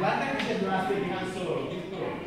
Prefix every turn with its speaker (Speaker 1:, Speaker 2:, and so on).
Speaker 1: guarda che c'è durato di solo, giusto?